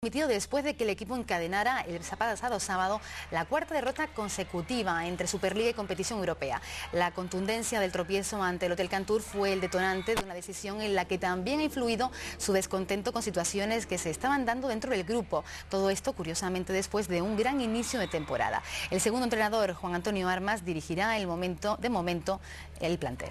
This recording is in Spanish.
Emitido después de que el equipo encadenara el pasado sábado la cuarta derrota consecutiva entre Superliga y competición europea. La contundencia del tropiezo ante el Hotel Cantur fue el detonante de una decisión en la que también ha influido su descontento con situaciones que se estaban dando dentro del grupo. Todo esto, curiosamente, después de un gran inicio de temporada. El segundo entrenador, Juan Antonio Armas, dirigirá el momento, de momento el plantel.